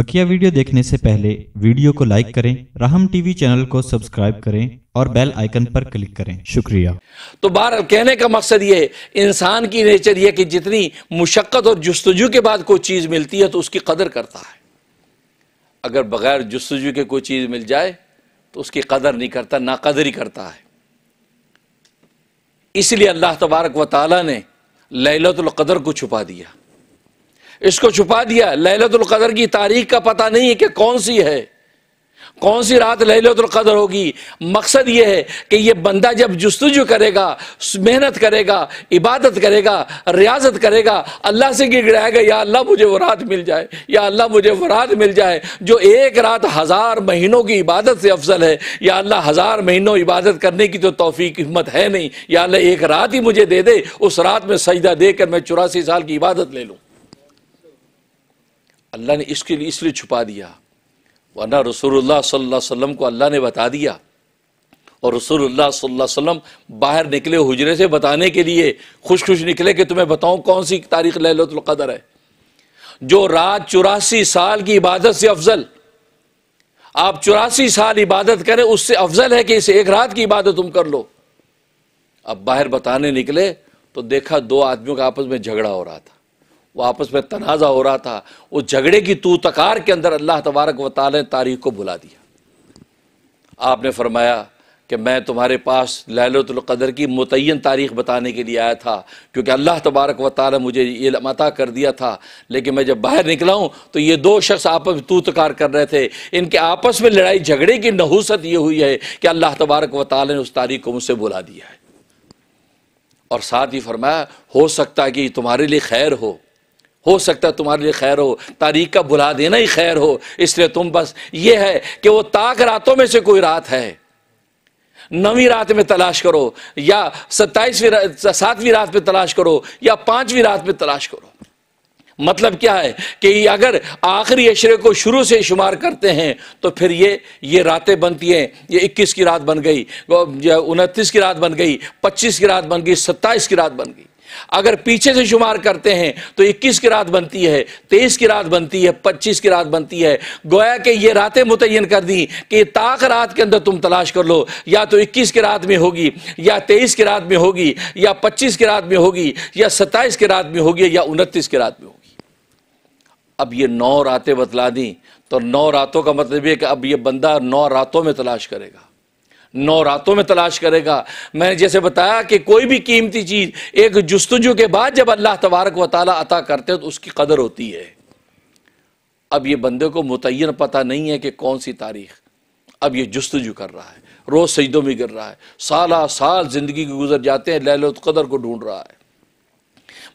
बकिया video देखने से पहले वीडियो को लाइक करें, राहम टीवी चैनल को सब्सक्राइब करें और बेल आइकन पर क्लिक करें। शुक्रिया। तो बार कहने का मकसद ये, इंसान की नेचर ये कि जितनी मुशक्क़त और जस्तजू के बाद कोई चीज़ मिलती है तो उसकी कदर करता है। अगर बगैर जस्तजू के कोई चीज़ मिल जाए तो उसकी कदर नहीं करता, नाकदरी करता है। इसलिए अल्लाह तबारक व ताली ने लैलतुल कदर को छुपा दिया। इसको छुपा दिया। लैलतुल कदर की तारीख का पता नहीं है कि कौन सी है। कौन सी रात लैलतुल कदर होगी? मकसद ये है कि ये बंदा जब जस्तजू करेगा, मेहनत करेगा, इबादत करेगा, रियाजत करेगा, अल्लाह से गिड़ाएगा या अल्लाह मुझे वो रात मिल जाए, या अल्लाह मुझे वो रात मिल जाए, जो एक रात हज़ार महीनों की इबादत से अफजल है, या अल्लाह हज़ार महीनों इबादत करने की तो तोफ़ी हिम्मत है नहीं, या अल्लाह एक रात ही मुझे दे दे, उस रात में सजदा देकर मैं चौरासी साल की इबादत ले लूँ। अल्लाह ने इसके लिए इसलिए छुपा दिया। वरना रसूलुल्लाह सल्लल्लाहु अलैहि वसल्लम को अल्लाह ने बता दिया। और रसूलुल्लाह सल्लल्लाहु अलैहि वसल्लम बाहर निकले हुजरे से बताने के लिए खुश खुश निकले कि तुम्हें बताऊँ कौन सी तारीख लैलतुल कदर है। जो रात चौरासी साल की इबादत से अफजल। आप चौरासी साल इबादत करें, उससे अफजल है कि इस एक रात की इबादत तुम कर लो। अब बाहर बताने निकले तो देखा दो आदमियों का आपस में झगड़ा हो रहा था। वो आपस में तनाज़ा हो रहा था। वो झगड़े की तू तकार के अंदर अल्लाह तबारक व ताल ने तारीख को बुला दिया। आपने फरमाया कि मैं तुम्हारे पास लैलतुल्क़दर की मुतन तारीख बताने के लिए आया था, क्योंकि अल्लाह तबारक व ताली मुझे ये मता कर दिया था। लेकिन मैं जब बाहर निकला हूँ तो ये दो शख्स आपस में तू तकार कर रहे थे। इनके आपस में लड़ाई झगड़े की नहूसत ये हुई है कि अल्लाह तबारक व ताली ने उस तारीख को मुझसे बुला दिया है। और साथ ही फरमाया, हो सकता है कि तुम्हारे लिए खैर हो। हो सकता है तुम्हारे लिए खैर हो। तारीख का बुला देना ही खैर हो। इसलिए तुम बस ये है कि वो ताक रातों में से कोई रात है। नवीं रात में तलाश करो, या सत्ताईसवीं सातवीं रात में तलाश करो, या पांचवीं रात में तलाश करो। मतलब क्या है कि अगर आखिरी अशरे को शुरू से शुमार करते हैं तो फिर ये ये रातें बनती हैं। ये 21 की रात बन गई उनतीस की रात बन गई 25 की रात बन गई 27 की रात बन गई। अगर पीछे से शुमार करते हैं तो 21 की रात बनती है 23 की रात बनती है 25 की रात बनती है। गोया कि ये रातें मुतन कर दी कि ताक रात के अंदर तुम तलाश कर लो। या तो 21 की रात में होगी, या 23 की रात में होगी, या 25 की रात में होगी, या 27 की रात में होगी, या उनतीस की रात में होगी। अब ये नौ रातें बतला दी तो नौ रातों का मतलब ये कि अब ये बंदा नौ रातों में तलाश करेगा। नौ रातों में तलाश करेगा। मैंने जैसे बताया कि कोई भी कीमती चीज़ एक जस्तजू के बाद जब अल्लाह तबारक व ताली अता करते हैं तो उसकी कदर होती है। अब ये बंदे को मुतन पता नहीं है कि कौन सी तारीख। अब ये जस्तजू कर रहा है। रोज़ सजदों में गिर रहा है। साल साल ज़िंदगी के गुजर जाते हैं लहलत कदर को ढूंढ रहा है।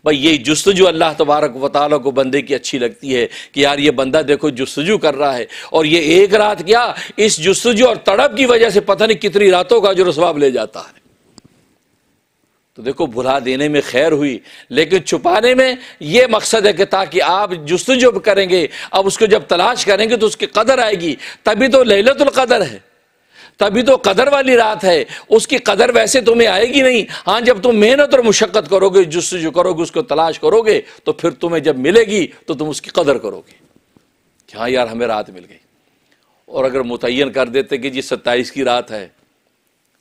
भाई, ये जस्तजू अल्लाह तबारक वाली को बंदे की अच्छी लगती है कि यार ये बंदा देखो जस्तजू कर रहा है। और ये एक रात क्या, इस जस्तजू और तड़प की वजह से पता नहीं कितनी रातों का जो रसवाब ले जाता है। तो देखो, भुला देने में खैर हुई, लेकिन छुपाने में यह मकसद है कि ताकि आप जस्तजू करेंगे, अब उसको जब तलाश करेंगे तो उसकी कदर आएगी, तभी तो लहलतुल कदर है। तभी तो कदर वाली रात है। उसकी कदर वैसे तुम्हें आएगी नहीं। हाँ जब तुम मेहनत और मुशक्क़त करोगे जो करोगे, उसको तलाश करोगे तो फिर तुम्हें जब मिलेगी तो तुम उसकी कदर करोगे। कि हाँ यार, हमें रात मिल गई। और अगर मुतन कर देते कि जी सत्ताईस की रात है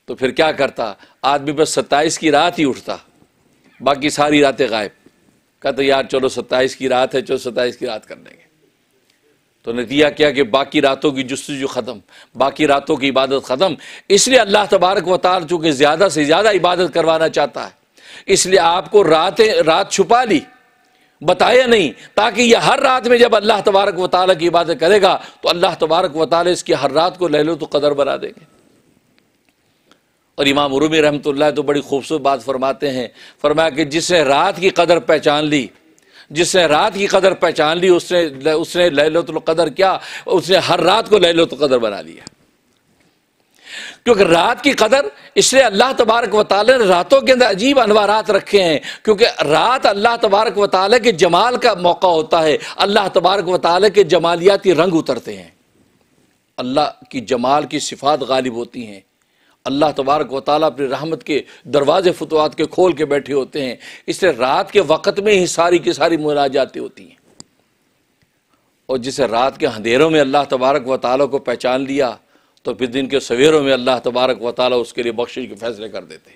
तो फिर क्या करता? आदमी बस सत्ताईस की रात ही उठता। बाकी सारी रातें गायब। कहते, यार, चलो सत्ताईस की रात है, चलो सत्ताईस की रात कर लेंगे। तो नतीजा क्या कि बाकी रातों की जस्तजू ख़त्म, बाकी रातों की इबादत ख़त्म। इसलिए अल्लाह तबारक वाल चूँकि ज़्यादा से ज़्यादा इबादत करवाना चाहता है, इसलिए आपको रातें, रात छुपा ली, बताया नहीं, ताकि यह हर रात में जब अल्लाह तबारक वाली की इबादत करेगा तो अल्लाह तबारक वाली इसकी हर रात को लहलो तो कदर बना देंगे। और इमाम उरूमी रहमत तो बड़ी खूबसूरत बात फरमाते हैं, फरमाया कि जिसने रात की कदर पहचान ली जिसने रात की कदर पहचान ली, उसने उसने कदर क्या? उसने हर रात को कदर बना लिया। क्योंकि रात की कदर इसलिए अल्लाह तबारक वाली ने रातों के अंदर अजीब अनवारात रखे हैं, क्योंकि रात अल्लाह तबारक वाली के जमाल का मौका होता है, अल्लाह तबारक वाली के जमालियाती रंग उतरते हैं। अल्लाह की जमाल की सिफात गालिब होती हैं। अल्लाह तबारक व अपनी रहमत के दरवाजे फतवात के खोल के बैठे होते हैं। इसलिए रात के वक़्त में ही सारी की सारी मुलाजातें होती हैं। और जिसे रात के अंधेरों में अल्लाह तबारक व ताली को पहचान लिया तो फिर दिन के सवेरों में अल्लाह तबारक व ताली उसके लिए बख्शिश के फैसले कर देते